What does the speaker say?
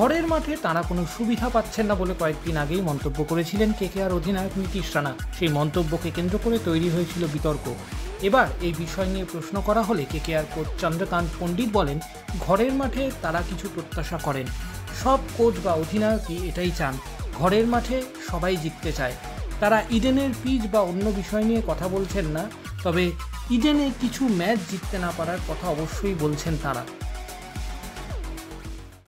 ঘরের মাঠে তারা কোনো সুবিধা পাচ্ছেন না বলে কয়েকদিন আগেই মন্তব্য করেছিলেন কে আর অধিনায়ক নীতিশ রানা। সেই মন্তব্যকে কেন্দ্র করে তৈরি হয়েছিল বিতর্ক। এবার এই বিষয় নিয়ে প্রশ্ন করা হলে কেকেআর কোচ চন্দ্রকান্ত পণ্ডিত বলেন, ঘরের মাঠে তারা কিছু প্রত্যাশা করেন। সব কোচ বা অধিনায়কই এটাই চান। ঘরের মাঠে সবাই জিততে চায়। তারা ইডেনের পিচ বা অন্য বিষয় নিয়ে কথা বলছেন না, তবে ইডেনে কিছু ম্যাচ জিততে না পারার কথা অবশ্যই বলছেন তারা।